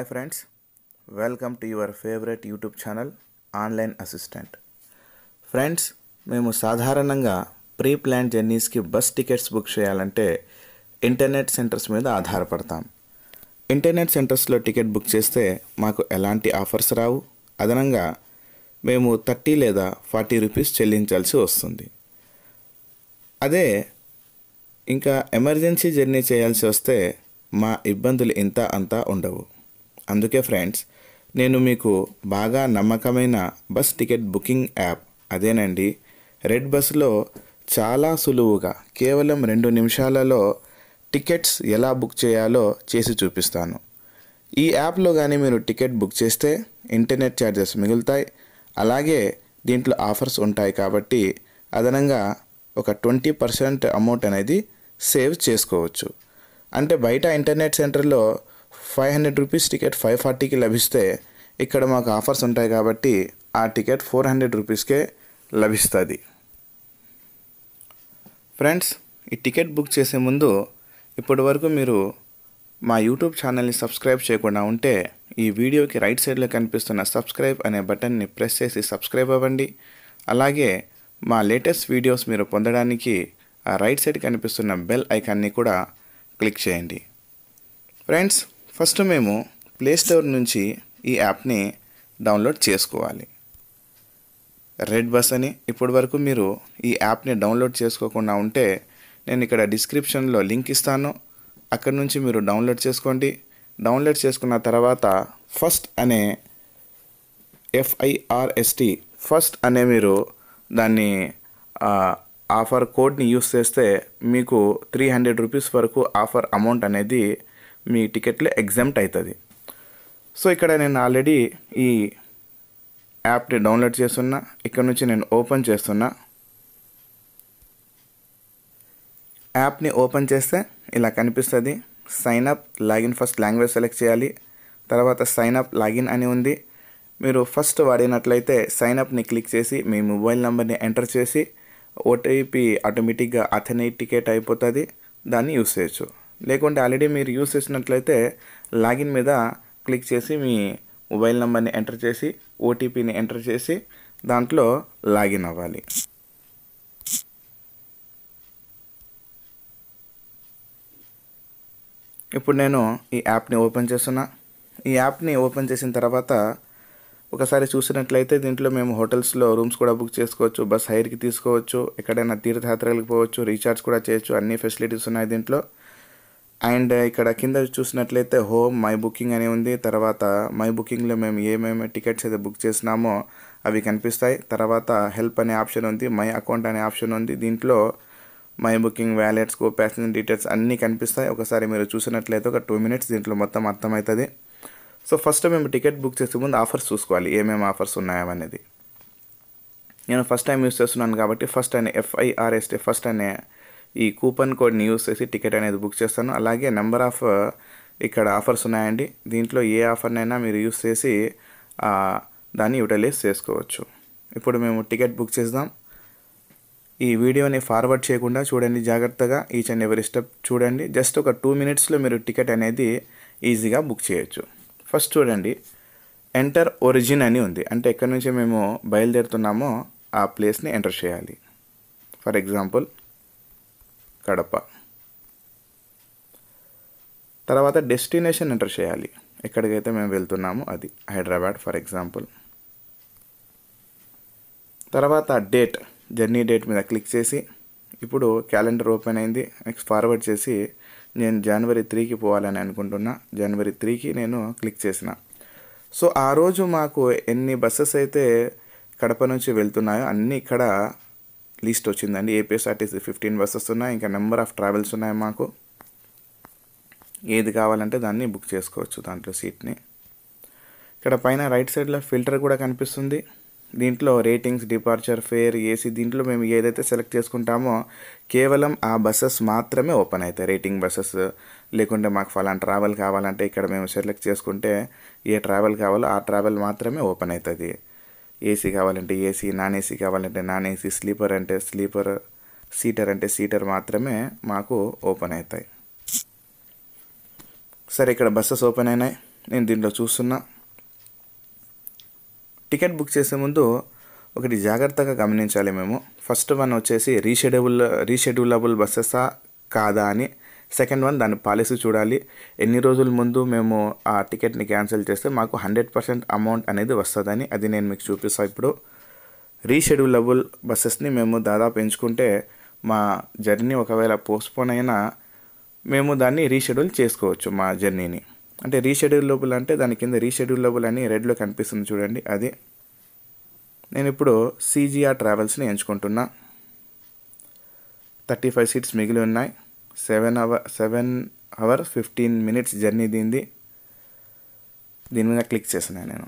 Hi friends welcome to your favourite YouTube channel online assistant friends మేము సాధారణంగా pre plan జర్నీస్కి bus tickets book చేయాలంటే internet centres మీద ఆధారపడతాం. ఇంటర్నెట్ సెంటర్స్లో టికెట్ బుక్ చేస్తే మాకు ఎలాంటి ఆఫర్స్ రావు? అదనంగా మేము థర్టీ లేదా ఫార్టీ రూపీస్ చెల్లించాల్సి వస్తుంది. అదే ఇంకా ఎమర్జెన్సీ జర్నీ చేయాల్సి వస్తే మా ఇబ్బందులు ఇంత అంతా ఉండవు. అందుకే ఫ్రెండ్స్ నేను మీకు బాగా నమ్మకమైన బస్ టికెట్ బుకింగ్ యాప్ అదేనండి. రెడ్ బస్లో చాలా సులువుగా కేవలం రెండు నిమిషాలలో టికెట్స్ ఎలా బుక్ చేయాలో చేసి చూపిస్తాను. ఈ యాప్లో కానీ మీరు టికెట్ బుక్ చేస్తే ఇంటర్నెట్ ఛార్జెస్ మిగులుతాయి. అలాగే దీంట్లో ఆఫర్స్ ఉంటాయి కాబట్టి అదనంగా ఒక ట్వంటీ పర్సెంట్ అమౌంట్ అనేది సేవ్ చేసుకోవచ్చు. అంటే బయట ఇంటర్నెట్ సెంటర్లో five hundred rupees ticket five ఫార్టీకి లభిస్తే ఇక్కడ మాకు ఆఫర్స్ ఉంటాయి కాబట్టి ఆ టికెట్ ఫోర్ హండ్రెడ్ రూపీస్కే లభిస్తుంది. ఫ్రెండ్స్ ఈ టికెట్ బుక్ చేసే ముందు ఇప్పటి వరకు మీరు మా యూట్యూబ్ ఛానల్ని సబ్స్క్రైబ్ చేయకుండా ఉంటే ఈ వీడియోకి రైట్ సైడ్లో కనిపిస్తున్న సబ్స్క్రైబ్ అనే బటన్ని ప్రెస్ చేసి సబ్స్క్రైబ్ అవ్వండి. అలాగే మా లేటెస్ట్ వీడియోస్ మీరు పొందడానికి ఆ రైట్ సైడ్ కనిపిస్తున్న బెల్ ఐకాన్ని కూడా క్లిక్ చేయండి. ఫ్రెండ్స్ ఫస్ట్ మేము ప్లేస్టోర్ నుంచి ఈ యాప్ని డౌన్లోడ్ చేసుకోవాలి. రెడ్ బస్ అని ఇప్పటి వరకు మీరు ఈ యాప్ని డౌన్లోడ్ చేసుకోకుండా ఉంటే నేను ఇక్కడ డిస్క్రిప్షన్లో లింక్ ఇస్తాను. అక్కడ నుంచి మీరు డౌన్లోడ్ చేసుకోండి. డౌన్లోడ్ చేసుకున్న తర్వాత ఫస్ట్ అనే ఎఫ్ఐఆర్ఎస్టి ఫస్ట్ అనే మీరు దాన్ని ఆఫర్ కోడ్ని యూస్ చేస్తే మీకు త్రీ హండ్రెడ్ రూపీస్ వరకు ఆఫర్ అమౌంట్ అనేది మీ టికెట్లు ఎగ్జామ్ట్ అవుతుంది సో ఇక్కడ నేను ఆల్రెడీ ఈ యాప్ని డౌన్లోడ్ చేస్తున్నా. ఇక్కడ నుంచి నేను ఓపెన్ చేస్తున్నా. యాప్ని ఓపెన్ చేస్తే ఇలా కనిపిస్తుంది. Sign up login first language select చేయాలి. తర్వాత సైన్ అప్ లాగిన్ అని ఉంది. మీరు ఫస్ట్ వాడినట్లయితే సైన్ అప్ని క్లిక్ చేసి మీ మొబైల్ నెంబర్ని ఎంటర్ చేసి ఓటీపీ ఆటోమేటిక్గా అథెంటికేట్ అయిపోతుంది. దాన్ని యూస్ చేయొచ్చు. లేకుంటే ఆల్రెడీ మీరు యూస్ చేసినట్లయితే లాగిన్ మీద క్లిక్ చేసి మీ మొబైల్ నెంబర్ని ఎంటర్ చేసి ఓటీపీని ఎంటర్ చేసి దాంట్లో లాగిన్ అవ్వాలి. ఇప్పుడు నేను ఈ యాప్ని ఓపెన్ చేస్తున్నా. ఈ యాప్ని ఓపెన్ చేసిన తర్వాత ఒకసారి చూసినట్లయితే దీంట్లో మేము హోటల్స్లో రూమ్స్ కూడా బుక్ చేసుకోవచ్చు బస్ హైర్కి తీసుకోవచ్చు ఎక్కడైనా తీర్థయాత్రలకు పోవచ్చు రీఛార్జ్ కూడా చేయొచ్చు అన్ని ఫెసిలిటీస్ ఉన్నాయి దీంట్లో. అండ్ ఇక్కడ కింద చూసినట్లయితే హోమ్ మై బుకింగ్ అని ఉంది. తర్వాత మై బుకింగ్లో మేము ఏమేమి టికెట్స్ అయితే బుక్ చేసినామో అవి కనిపిస్తాయి. తర్వాత హెల్ప్ అనే ఆప్షన్ ఉంది మై అకౌంట్ అనే ఆప్షన్ ఉంది. దీంట్లో my booking wallets co passenger details అన్నీ కనిపిస్తాయి. ఒకసారి మీరు చూసినట్లయితే ఒక టూ మినిట్స్ దీంట్లో మొత్తం అర్థమవుతుంది. సో ఫస్ట్ మేము టికెట్ బుక్ చేసే ముందు ఆఫర్స్ చూసుకోవాలి. ఏమేమి ఆఫర్స్ ఉన్నాయనేది నేను ఫస్ట్ టైం యూస్ చేస్తున్నాను కాబట్టి ఫస్ట్ అనే ఎఫ్ఐఆర్ఎస్టీ ఫస్ట్ అనే ఈ కూపన్ కోడ్ని యూస్ చేసి టికెట్ అనేది బుక్ చేస్తాను. అలాగే నెంబర్ ఆఫ్ ఇక్కడ ఆఫర్స్ ఉన్నాయండి. దీంట్లో ఏ ఆఫర్నైనా మీరు యూస్ చేసి దాన్ని యూటిలైజ్ చేసుకోవచ్చు. ఇప్పుడు మేము టికెట్ బుక్ చేద్దాం. ఈ వీడియోని ఫార్వర్డ్ చేయకుండా చూడండి జాగ్రత్తగా. ఈచ్ అండ్ ఎవరి స్టెప్ చూడండి. జస్ట్ ఒక టూ మినిట్స్లో మీరు టికెట్ అనేది ఈజీగా బుక్ చేయొచ్చు. ఫస్ట్ చూడండి. ఎంటర్ ఒరిజిన్ అని ఉంది. అంటే ఎక్కడి నుంచి మేము బయలుదేరుతున్నామో ఆ ప్లేస్ని ఎంటర్ చేయాలి. For example Kadapa. తర్వాత డెస్టినేషన్ ఎంటర్ చేయాలి. ఎక్కడికైతే మేము వెళ్తున్నామో అది హైదరాబాద్ ఫర్ ఎగ్జాంపుల్ తర్వాత డేట్ జర్నీ డేట్ మీద క్లిక్ చేసి ఇప్పుడు క్యాలెండర్ ఓపెన్ అయింది. నెక్స్ట్ ఫార్వర్డ్ చేసి నేను జనవరి త్రీకి పోవాలని అనుకుంటున్నా. జనవరి త్రీకి నేను క్లిక్ చేసిన. సో ఆ రోజు మాకు ఎన్ని బస్సెస్ అయితే కడప నుంచి వెళ్తున్నాయో అన్నీ ఇక్కడ లిస్ట్ వచ్చిందండి. ఏపీఎస్ఆర్టీసీ ఫిఫ్టీన్ బస్సెస్ ఉన్నాయి ఇంకా నెంబర్ ఆఫ్ ట్రావెల్స్ ఉన్నాయి మాకు. ఏది కావాలంటే దాన్ని బుక్ చేసుకోవచ్చు దాంట్లో సీట్ని. ఇక్కడ పైన రైట్ సైడ్లో ఫిల్టర్ కూడా కనిపిస్తుంది. దీంట్లో రేటింగ్స్ డిపార్చర్ ఫేర్ ఏసీ దీంట్లో మేము ఏదైతే సెలెక్ట్ చేసుకుంటామో కేవలం ఆ బస్సెస్ మాత్రమే ఓపెన్ అవుతాయి. రేటింగ్ బస్సెస్ లేకుంటే మాకు ఫలానా ట్రావెల్ కావాలంటే ఇక్కడ మేము సెలెక్ట్ చేసుకుంటే ఏ ట్రావెల్ కావాలో ఆ ట్రావెల్ మాత్రమే ఓపెన్ అవుతుంది. ఏసీ కావాలంటే ఏసీ నాన్ ఏసీ కావాలంటే నాన్ ఏసీ స్లీపర్ అంటే స్లీపర్ సీటర్ అంటే సీటర్ మాత్రమే మాకు ఓపెన్ అవుతాయి. సరే ఇక్కడ బస్సెస్ ఓపెన్ అయినాయి. నేను దీంట్లో చూస్తున్నా. టికెట్ బుక్ చేసే ముందు ఒకటి జాగ్రత్తగా గమనించాలి మేము. ఫస్ట్ వన్ వచ్చేసి రీషెడ్యూల్ రీషెడ్యూలబుల్ బస్సెసా కాదా అని సెకండ్ వన్ దాని పాలసీ చూడాలి. ఎన్ని రోజుల ముందు మేము ఆ టికెట్ని క్యాన్సిల్ చేస్తే మాకు హండ్రెడ్ పర్సెంట్ అమౌంట్ అనేది వస్తుందని అది నేను మీకు చూపిస్తాను ఇప్పుడు రీషెడ్యూలబుల్ బస్సెస్ని మేము దాదాపు ఎంచుకుంటే మా జర్నీ ఒకవేళ పోస్ట్పోన్ అయినా మేము దాన్ని రీషెడ్యూల్ చేసుకోవచ్చు మా జర్నీని. అంటే రీషెడ్యూలబుల్ అంటే దాని కింద రీషెడ్యూలబుల్ అని రెడ్లో కనిపిస్తుంది చూడండి అది. నేను ఇప్పుడు సీజీఆర్ ట్రావెల్స్ని ఎంచుకుంటున్నా. థర్టీ ఫైవ్ సీట్స్ మిగిలి ఉన్నాయి. Seven hour seven hour fifteen minutes journey దీనిది దీని మీద క్లిక్ చేసిన నేను.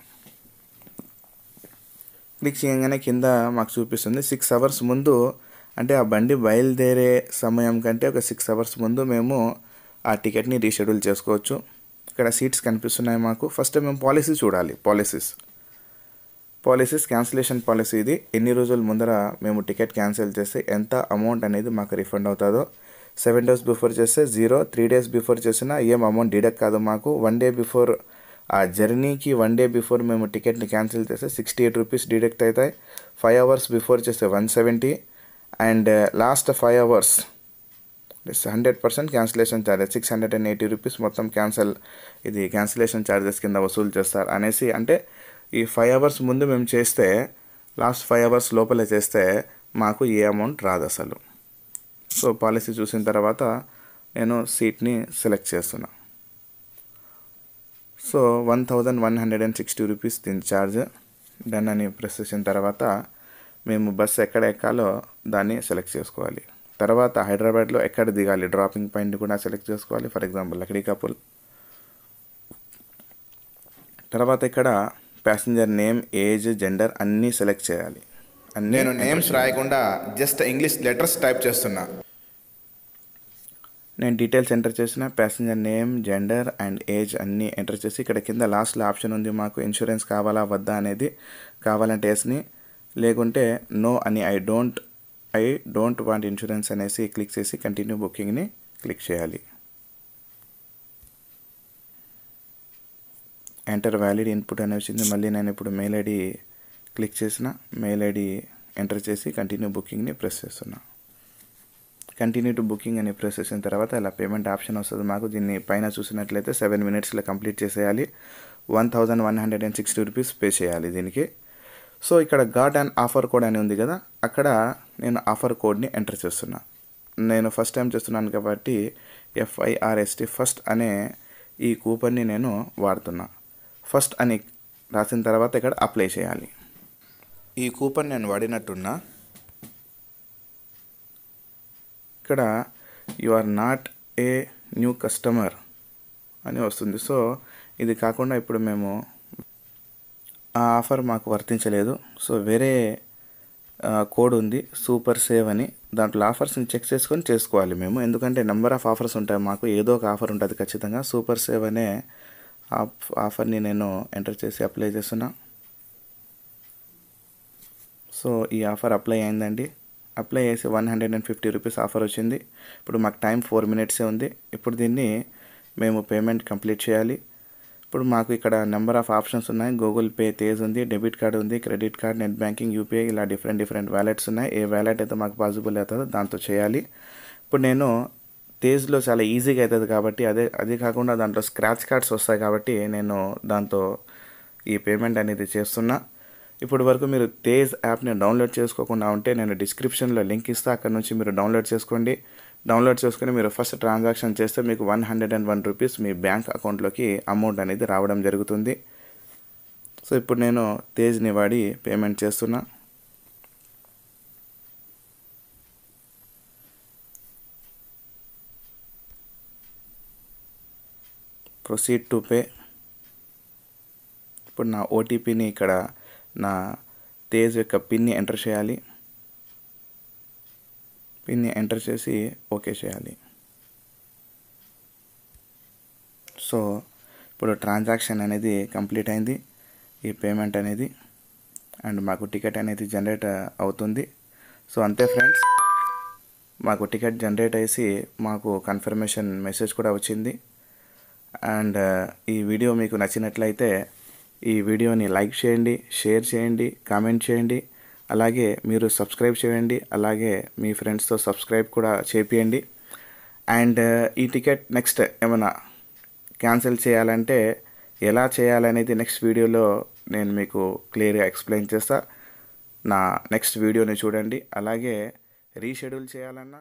క్లిక్ చేయగానే కింద మాకు చూపిస్తుంది సిక్స్ అవర్స్ ముందు అంటే ఆ బండి బయలుదేరే సమయం కంటే ఒక సిక్స్ అవర్స్ ముందు మేము ఆ టికెట్ని రీషెడ్యూల్ చేసుకోవచ్చు. ఇక్కడ సీట్స్ కనిపిస్తున్నాయి మాకు. ఫస్ట్ మేము పాలసీ చూడాలి పాలసీస్. పాలసీస్ క్యాన్సిలేషన్ పాలసీ ఇది. ఎన్ని రోజుల ముందర మేము టికెట్ క్యాన్సిల్ చేస్తే ఎంత అమౌంట్ అనేది మాకు రిఫండ్ అవుతుందో. సెవెన్ డేస్ బిఫోర్ చేస్తే జీరో త్రీ డేస్ బిఫోర్ చేసినా ఏం అమౌంట్ డిడక్ట్ కాదు మాకు. వన్ డే బిఫోర్ ఆ జర్నీకి వన్ డే బిఫోర్ మేము టికెట్ని క్యాన్సిల్ చేస్తే సిక్స్టీ ఎయిట్ రూపీస్ డిడక్ట్ అవుతాయి. ఫైవ్ అవర్స్ బిఫోర్ చేస్తే one seventy. And uh, last five hours hundred percent cancellation charges six hundred and eighty rupees మొత్తం cancel ఇది cancellation charges కింద వసూలు చేస్తారు అనేసి. అంటే ఈ ఫైవ్ అవర్స్ ముందు మేము చేస్తే లాస్ట్ ఫైవ్ అవర్స్ లోపలే చేస్తే మాకు ఏ అమౌంట్ రాదు అసలు సో పాలసీ చూసిన తర్వాత నేను సీట్ని సెలెక్ట్ చేస్తున్నా. So one thousand one hundred and sixty rupees దీని ఛార్జ్. డన్ అని ప్రెస్ చేసిన తర్వాత మేము బస్సు ఎక్కడ ఎక్కాలో దాన్ని సెలెక్ట్ చేసుకోవాలి. తర్వాత హైదరాబాద్లో ఎక్కడ దిగాలి? డ్రాపింగ్ పాయింట్ కూడా సెలెక్ట్ చేసుకోవాలి ఫర్ ఎగ్జాంపుల్ లక్డీ కపుల్ తర్వాత ఇక్కడ ప్యాసింజర్ నేమ్ ఏజ్ జెండర్ అన్నీ సెలెక్ట్ చేయాలి. నేను నేమ్స్ రాయకుండా జస్ట్ ఇంగ్లీష్ లెటర్స్ టైప్ చేస్తున్నా. నేను డీటెయిల్స్ ఎంటర్ చేసిన passenger name gender and age అన్నీ ఎంటర్ చేసి ఇక్కడ కింద లాస్ట్లో ఆప్షన్ ఉంది మాకు ఇన్సూరెన్స్ కావాలా వద్దా అనేది కావాలంటే ఎస్ని లేకుంటే నో అని I don't I don't want insurance అనేసి క్లిక్ చేసి కంటిన్యూ బుకింగ్ని క్లిక్ చేయాలి. ఎంటర్ వ్యాలిడ్ ఇన్పుట్ అని వచ్చింది. మళ్ళీ నేను ఇప్పుడు మెయిల్ ఐడి క్లిక్ చేసిన మెయిల్ ఐడి ఎంటర్ చేసి కంటిన్యూ బుకింగ్ని ప్రెస్ చేస్తున్నా. కంటిన్యూ టు బుకింగ్ అని ప్రెస్ చేసిన తర్వాత ఇలా పేమెంట్ ఆప్షన్ వస్తుంది మాకు. దీన్ని పైన చూసినట్లయితే సెవెన్ మినిట్స్లో కంప్లీట్ చేసేయాలి. One thousand one hundred and sixty rupees pay చేయాలి దీనికి. సో ఇక్కడ గాట్ అండ్ ఆఫర్ కోడ్ అని ఉంది కదా అక్కడ నేను ఆఫర్ కోడ్ని ఎంటర్ చేస్తున్నా. నేను ఫస్ట్ టైం చేస్తున్నాను కాబట్టి ఎఫ్ఐఆర్ఎస్టీ ఫస్ట్ అనే ఈ కూపన్ని నేను వాడుతున్నా. ఫస్ట్ అని రాసిన తర్వాత ఇక్కడ అప్లై చేయాలి. ఈ కూపన్ నేను వాడినట్టున్నా. ఇక్కడ you are not a new customer అని వస్తుంది. సో ఇది కాకుండా ఇప్పుడు మేము ఆ ఆఫర్ మాకు వర్తించలేదు. సో వేరే కోడ్ ఉంది సూపర్ సేవ్ అని. దాంట్లో ఆఫర్స్ని చెక్ చేసుకొని చేసుకోవాలి మేము. ఎందుకంటే నెంబర్ ఆఫ్ ఆఫర్స్ ఉంటాయి మాకు. ఏదో ఒక ఆఫర్ ఉంటుంది ఖచ్చితంగా. సూపర్ సేవ్ అనే ఆఫర్ని నేను ఎంటర్ చేసి అప్లై చేస్తున్నా. సో ఈ ఆఫర్ అప్లై అయిందండి. అప్లై చేసి one hundred and fifty rupees offer వచ్చింది. ఇప్పుడు మాకు టైం ఫోర్ మినిట్సే ఉంది. ఇప్పుడు దీన్ని మేము పేమెంట్ కంప్లీట్ చేయాలి. ఇప్పుడు మాకు ఇక్కడ నెంబర్ ఆఫ్ ఆప్షన్స్ ఉన్నాయి. గూగుల్ పే తేజ్ ఉంది డెబిట్ కార్డ్ ఉంది credit card net banking UPI ఇలా డిఫరెంట్ డిఫరెంట్ వ్యాలెట్స్ ఉన్నాయి. ఏ వ్యాలెట్ అయితే మాకు పాసిబుల్ అవుతుందో దాంతో చేయాలి. ఇప్పుడు నేను తేజ్లో చాలా ఈజీగా అవుతుంది కాబట్టి అదే అది కాకుండా దాంట్లో స్క్రాచ్ కార్డ్స్ వస్తాయి కాబట్టి నేను దాంతో ఈ పేమెంట్ అనేది చేస్తున్నా. ఇప్పుడు వరకు మీరు తేజ్ యాప్ని డౌన్లోడ్ చేసుకోకుండా ఉంటే నేను డిస్క్రిప్షన్లో లింక్ ఇస్తా అక్కడ నుంచి మీరు డౌన్లోడ్ చేసుకోండి. డౌన్లోడ్ చేసుకుని మీరు ఫస్ట్ ట్రాన్సాక్షన్ చేస్తే మీకు one hundred and one rupees me bank అకౌంట్లోకి అమౌంట్ అనేది రావడం జరుగుతుంది. సో ఇప్పుడు నేను తేజ్ని వాడి పేమెంట్ చేస్తున్నా. Proceed to pay. ఇప్పుడు నా ఓటీపీని ఇక్కడ నా తేజ్ యొక్క పిన్ని ఎంటర్ చేయాలి. పిన్ని ఎంటర్ చేసి ఓకే చేయాలి. సో ఇప్పుడు ట్రాన్సాక్షన్ అనేది కంప్లీట్ అయింది. ఈ పేమెంట్ అనేది అండ్ మాకు టికెట్ అనేది జనరేట్ అవుతుంది. సో అంతే ఫ్రెండ్స్ మాకు టికెట్ జనరేట్ అయ్యి మాకు కన్ఫర్మేషన్ మెసేజ్ కూడా వచ్చింది. అండ్ ఈ వీడియో మీకు నచ్చినట్లయితే ఈ వీడియోని లైక్ చేయండి షేర్ చేయండి కామెంట్ చేయండి. అలాగే మీరు సబ్స్క్రైబ్ చేయండి అలాగే మీ ఫ్రెండ్స్తో సబ్స్క్రైబ్ కూడా చేపియండి. అండ్ ఈ టికెట్ నెక్స్ట్ ఏమైనా క్యాన్సిల్ చేయాలంటే ఎలా చేయాలనేది నెక్స్ట్ వీడియోలో నేను మీకు క్లియర్గా ఎక్స్ప్లెయిన్ చేస్తా. నా నెక్స్ట్ వీడియోని చూడండి. అలాగే రీషెడ్యూల్ చేయాలన్నా